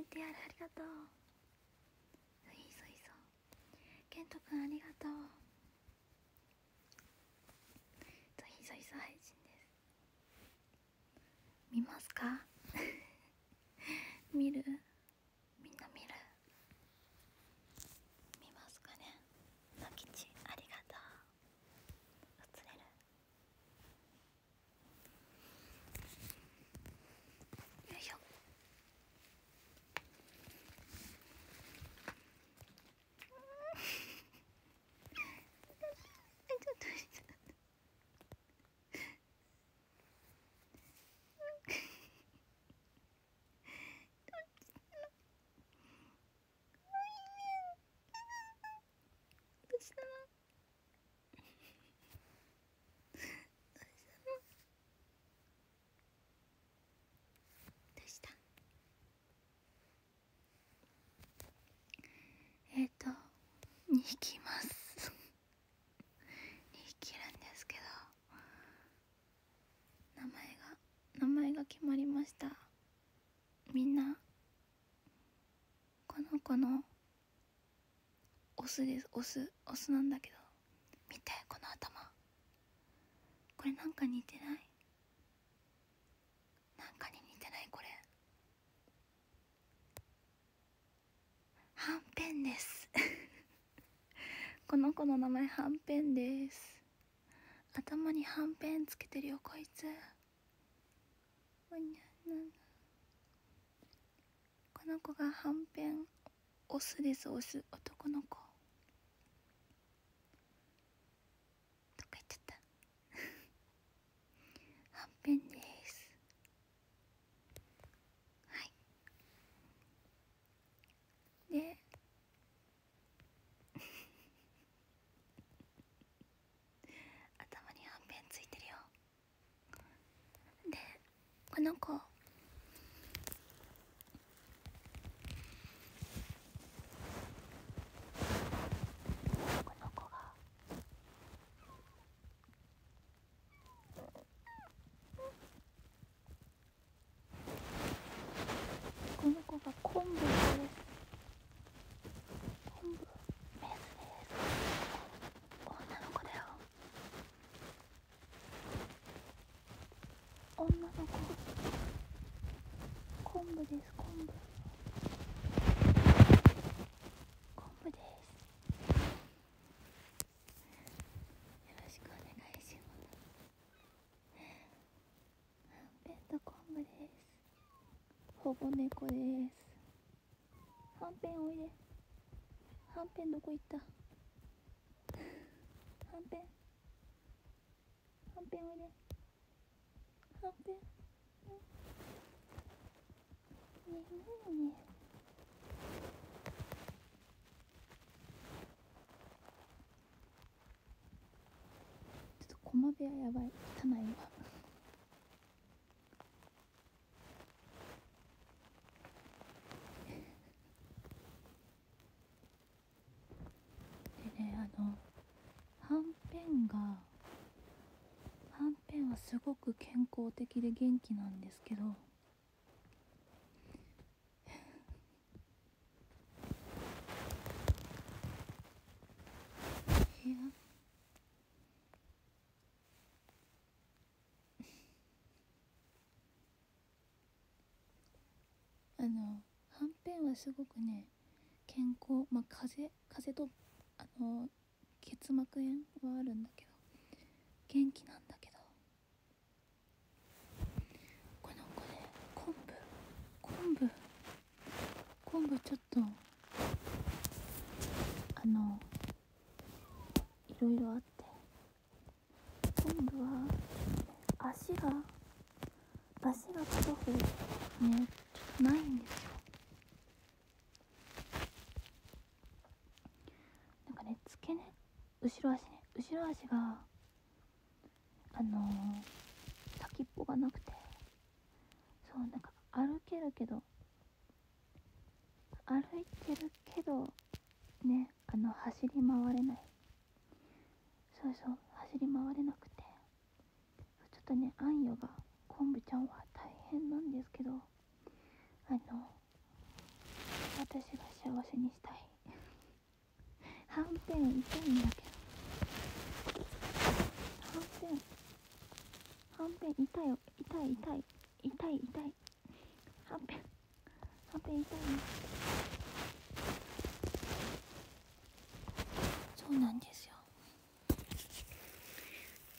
CTR ありがとう。いいぞいいぞケントくんありがとう。いぞいぞ配信です見ますか見るみんな見る見ますかねなきちありがとう映れるよいしょえちょっと待ってどうしたのどうしたのどうしたえっ、と2匹います。2匹いるんですけど。名前が名前が決まりました。みんなこの子のオスです。オスオスなんだけど。見てこの頭。これなんか似てない？なんかに似てない？これ。はんぺんです。この子の名前はんぺんです。頭にはんぺんつけてるよこいつ。この子がはんぺんオスですオス男の子どっか行っちゃったはんぺんですはいで頭にはんぺんついてるよでこの子この子がこの子が昆布です昆布メスです女の子だよ女の子昆布です昆布昆布ですよろしくお願いします。はんぺんと昆布です。保護猫です。はんぺんおいで。はんぺんどこ行った？はんぺんはんぺんおいで。はんぺんうんねえねえねえちょっと駒部屋やばい。汚いわ。でねあのはんぺんがはんぺんはすごく健康的で元気なんですけど部屋？あのはんぺんはすごくね健康まあ風邪風邪とあの結膜炎はあるんだけど元気なんだけどこの子ね昆布昆布。昆布ちょっとあのいろいろあって。昆布は足が足が片方ねちょっとないんですよ。なんかね付け根後ろ足ね後ろ足があのーけど歩いてるけどねあの走り回れない。そうそう走り回れなくて。ちょっとねあんよがコンビちゃんは大変なんですけどあの私が幸せにしたい。はんぺん痛いんだけど。はんぺんはんぺん痛いよ。痛い痛い痛い痛い。はんぺん痛いよそうなんですよ。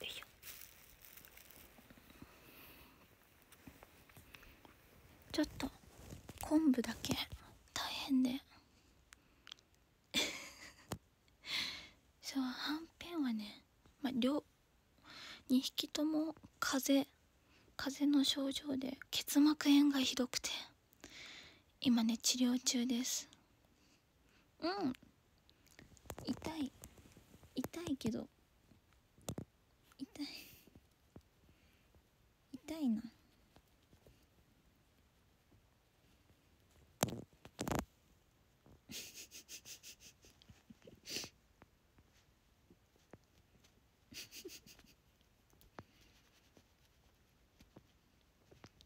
よいしょ。ちょっと昆布だけ大変で。そうはんぺんはねまあ両2匹とも風邪風邪の症状で結膜炎がひどくて。今ね治療中です。うん。痛い。痛いけど。痛い。痛いな。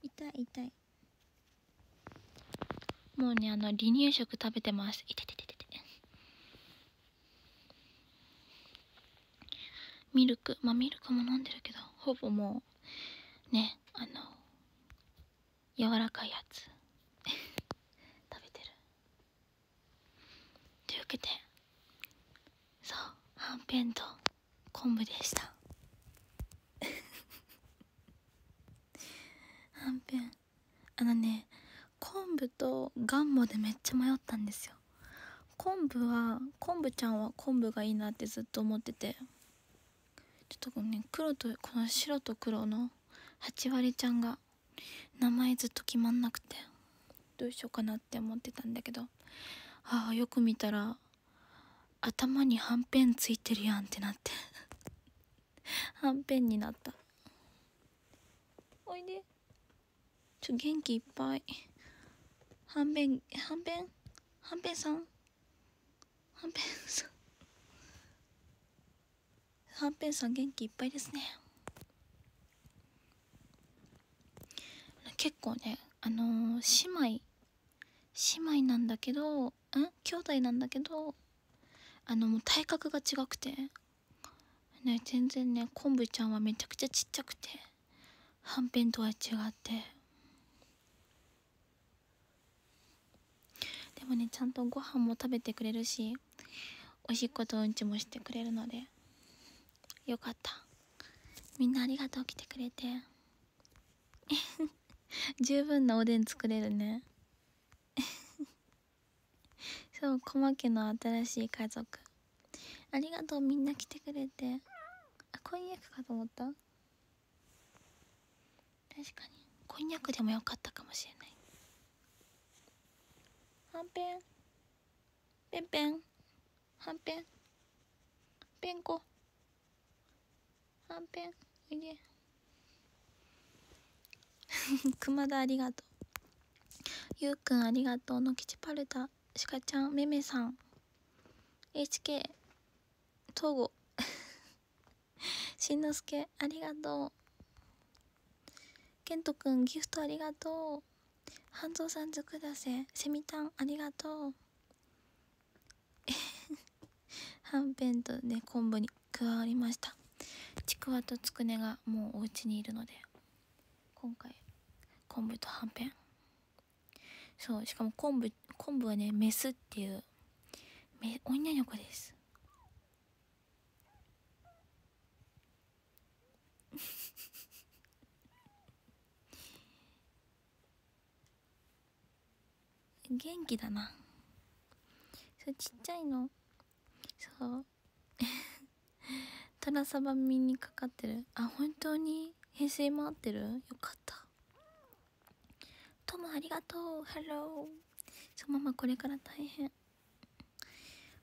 痛 い痛い。もうねあの離乳食食べてます。いてててててミルクまあミルクも飲んでるけどほぼもうねあの柔らかいやつ食べてるというわけでそうはんぺんと昆布でしたはんぺんあのね昆布とガンモでめっちゃ迷ったんですよ。昆布は昆布ちゃんは昆布がいいなってずっと思ってて。ちょっとね黒とこの白と黒の8割ちゃんが名前ずっと決まんなくてどうしようかなって思ってたんだけど。ああよく見たら頭にはんぺんついてるやんってなって。はんぺんになった。おいで。ちょ元気いっぱい。はんぺんはんぺんはんぺんさん？はんぺんさん。はんぺんさん元気いっぱいですね。結構ねあのー、姉妹姉妹なんだけどん？兄弟なんだけどあのもう体格が違くてね全然ね昆布ちゃんはめちゃくちゃちっちゃくてはんぺんとは違って。もねちゃんとご飯も食べてくれるしおしっことうんちもしてくれるのでよかった。みんなありがとう来てくれて。十分なおでん作れるね。そう駒家の新しい家族。ありがとうみんな来てくれて。あこんにゃくかと思った。確かに。こんにゃくでもよかったかもしれない。はんぺん。ぺんぺん。はんぺん。ぺんこ。はんぺん。おいで。熊田ありがとう。ゆうくんありがとうのきちパルタ。しかちゃん。めめさん。HK 東郷しんのすけ。ありがとう。けんとくんギフトありがとう。半蔵さんずくだせセミタンありがとう。はんぺんとね昆布に加わりました。ちくわとつくねがもうお家にいるので今回昆布とはんぺんそうしかも昆布昆布はねメスっていうめ女の子です。元気だな。そうちっちゃいの？そう。トラサバミにかかってる。あ本当に平成回ってる？よかった。ともありがとう。ハローそうママこれから大変。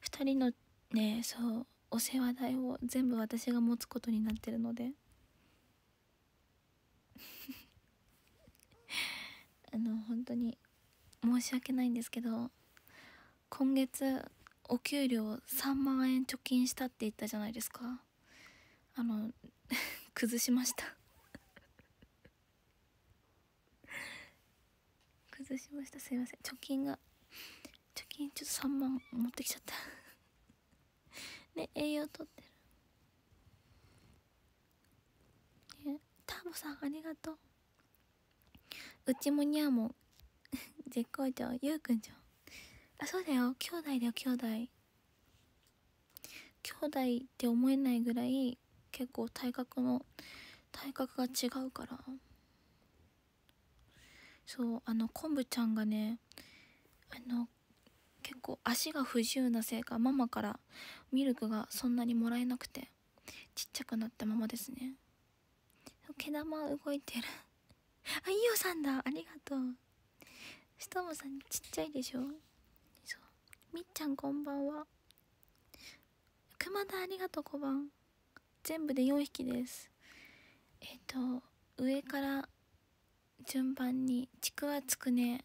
2人のねそうお世話代を全部私が持つことになってるので。あの本当に申し訳ないんですけど今月お給料3万円貯金したって言ったじゃないですか。あの 崩しました。崩しました。すいません。貯金が貯金ちょっと3万持ってきちゃった。ね栄養とってる。ねターボさんありがとう。うちもにゃーも 絶好調ゆうくんじゃん。あそうだよ。兄弟だよ兄弟。兄弟って思えないぐらい結構体格の体格が違うから。そうあの昆布ちゃんがねあの結構足が不自由なせいかママからミルクがそんなにもらえなくてちっちゃくなったままですね。毛玉動いてる。あいおさんだ。ありがとう。しともさんちっちゃいでしょ？そう。みっちゃんこんばんは。熊田ありがとう小判全部で4匹です。えっ、ー、と上から順番にちくわつくね。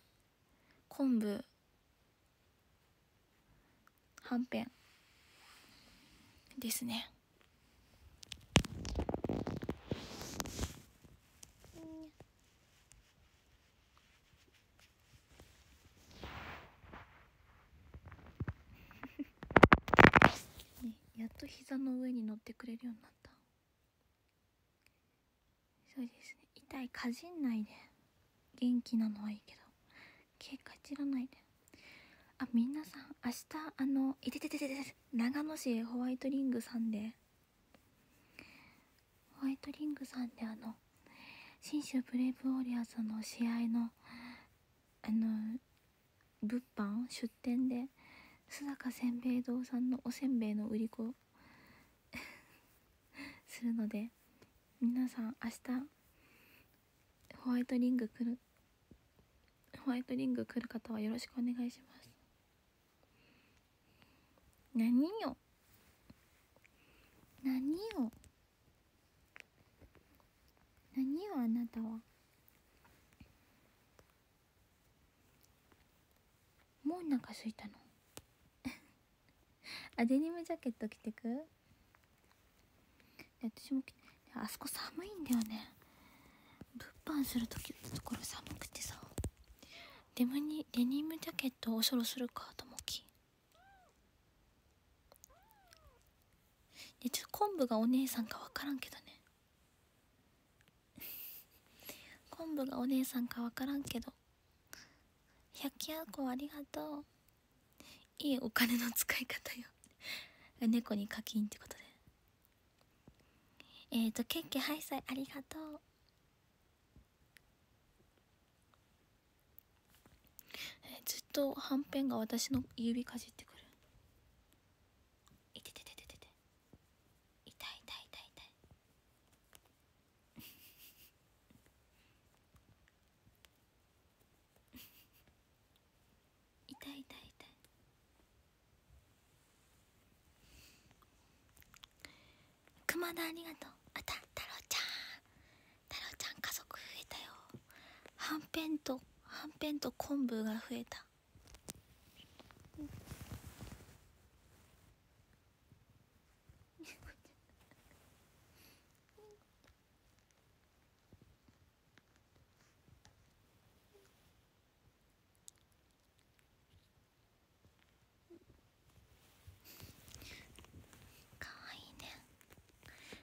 昆布。はんぺん。ですねやっと膝の上に乗ってくれるようになった。そうですね。痛いかじんないで。元気なのはいいけど。毛かじらないで。あ皆さん明日あのいててててて長野市ホワイトリングさんで。ホワイトリングさんであの信州ブレイブウォリアーズの試合のあの物販出店で須坂せんべい堂さんのおせんべいの売り子するので皆さん明日ホワイトリング来るホワイトリング来る方はよろしくお願いします。何よ何よ何よあなたは？もうお腹すいたの？あデニムジャケット着てく？私もあそこ寒いんだよね。物販する時のところ寒くてさ。デムにデニムジャケットをおそろするかと思うき。でちょっと昆布がお姉さんか分からんけどね。昆布がお姉さんか分 からんけど。百鬼夜行ありがとう。いいお金の使い方よ。猫に課金ってことで。えっ、ー、とケッケハイサイありがとう。えー、ずっとはんぺんが私の指かじってくる。いてててててて痛い痛い痛い。痛い痛い痛い。熊田ありがとうあた太郎ちゃん太郎ちゃん家族増えたよはんぺんとはんぺんと昆布が増えた。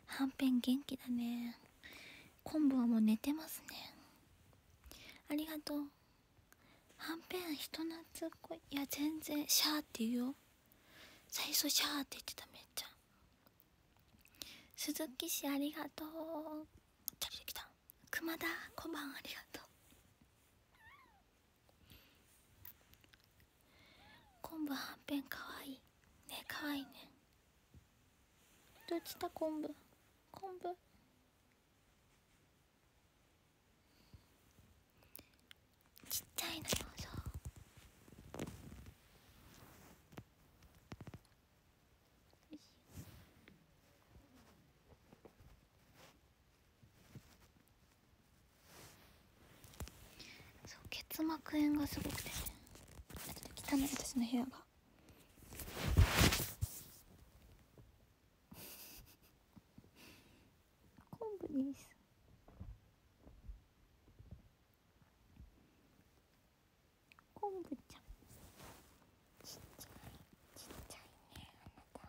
はんぺん元気だね。昆布はもう寝てますね。ありがとう。はんぺん人懐っこい。いや全然シャーって言うよ。最初シャーって言ってためっちゃ。鈴木氏ありがとう。チャリできた。熊田小判ありがとう。昆布はんぺんかわいい。ねかわいいね。どっちだ昆布？昆布？ちっちゃいのよそうそう結膜炎がすごくてね汚い私の部屋が。んぶちゃんちっちゃいちっちゃいねあなた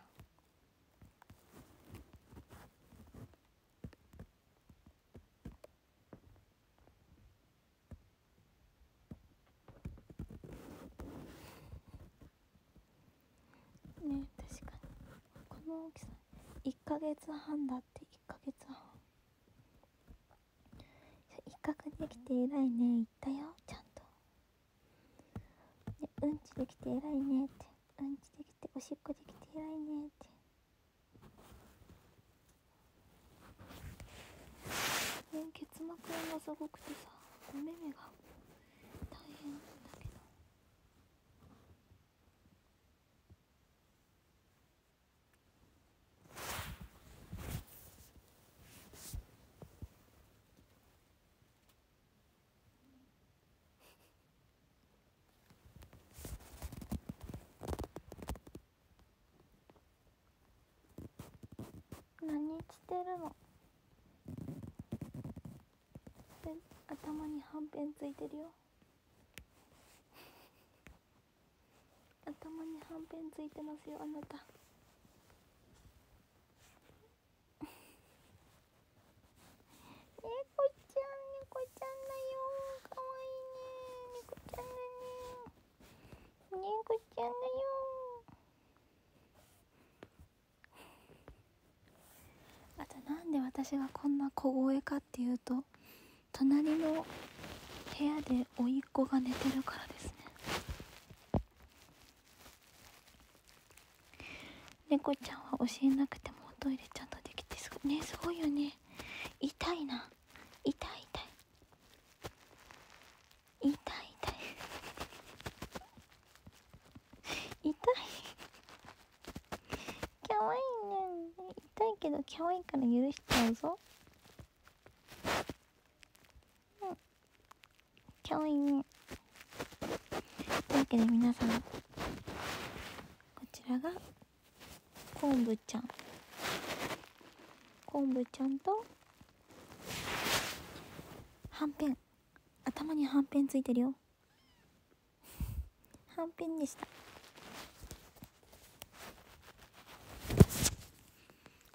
ね確かに。この大きさ1ヶ月半だって1ヶ月半。一較できて偉いね一体しっこできて偉いねって。ね結膜炎がすごくてさお目目が大変。何してるの？頭にはんぺんついてるよ。頭にはんぺんついてますよあなた猫ちゃん猫ちゃんだよかわいいね猫ちゃんだね猫ちゃんだよあとなんで私がこんな小声かっていうと隣の部屋で甥っ子が寝てるからですね。猫ちゃんは教えなくてもおトイレちゃんとできてすごいねすごいよね。痛いな。痛い痛い痛い痛い痛いかわいいね痛いけど可愛いから許しちゃうぞ。うん。可愛いねというわけで皆さんこちらが昆布ちゃん。昆布ちゃんとはんぺん。頭にはんぺんついてるよ。はんぺんでした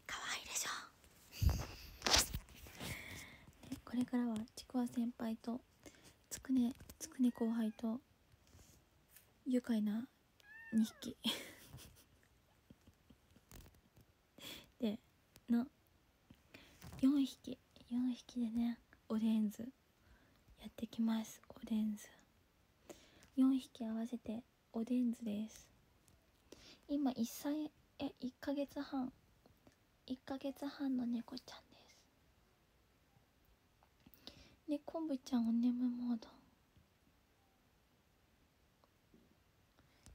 かわいいでしょでこれ先輩とつくねつくね後輩と愉快な2匹。での4匹。4匹でねオレンズ。やってきますオレンズ。4匹合わせてオレンズです。今1歳え1ヶ月半。1ヶ月半の猫ちゃんね昆布ちゃんお眠モード。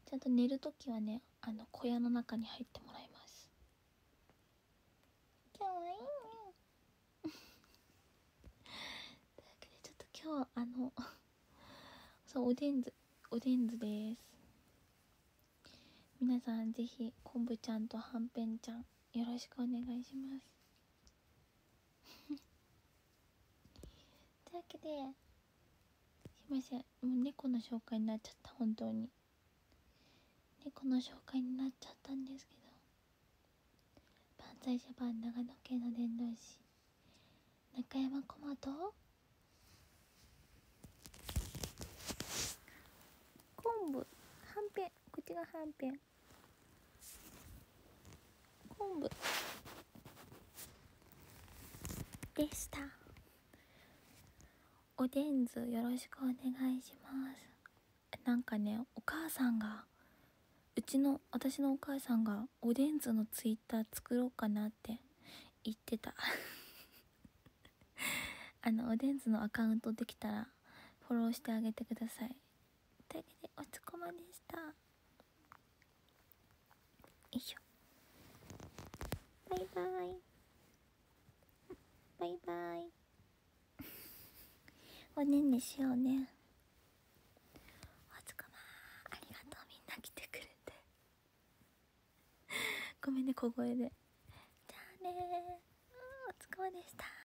ちゃんと寝るときはねあの小屋の中に入ってもらいます。かわい。いねというわけでちょっと今日あの そうおでんずおでんずです。皆さんぜひ昆布ちゃんとはんぺんちゃんよろしくお願いします。わけですいません。もう猫の紹介になっちゃった本当に。猫の紹介になっちゃったんですけど。万歳ジャパン長野県の伝道師。中山駒と。昆布。はんぺん。こっちがはんぺん。昆布。でした。おでんずよろしくお願いします。なんかねお母さんがうちの私のお母さんがおでんずのツイッター作ろうかなって言ってた。あのおでんずのアカウントできたらフォローしてあげてください。というわけでおつこまでした。よいしょ。バイバイ。バイバイ。おねんねしようね。おつこまありがとうみんな来てくれて。ごめんね小声で。じゃあねおつこまでした。